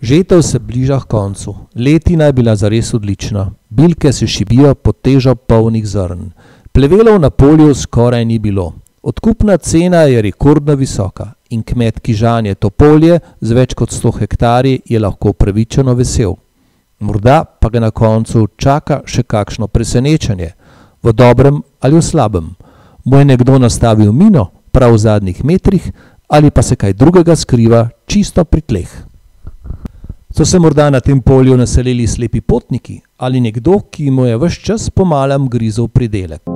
Žetev se bliža h koncu, letina je bila zares odlična, bilke se šibijo pod težo polnih zrn. Plevelov na polju skoraj ni bilo. Odkupna cena je rekordno visoka in kmet, ki žanje to polje z več kot sto hektarji, je lahko upravičeno vesel. Morda pa ga na koncu čaka še kakšno presenečenje, v dobrem ali v slabem. Mu je nekdo nastavil mino prav v zadnjih metrih ali pa se kaj drugega skriva čisto pri tleh. So se morda na tem polju naselili slepi potniki ali nekdo, ki mu je ves čas po malem grizel pridelek?